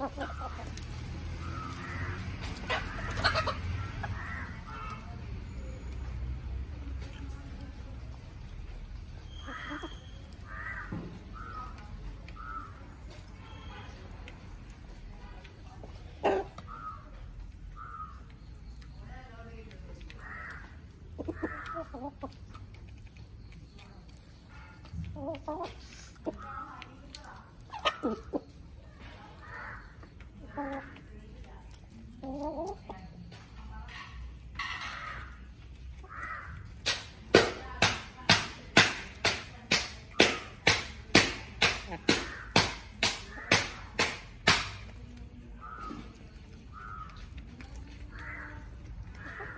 フ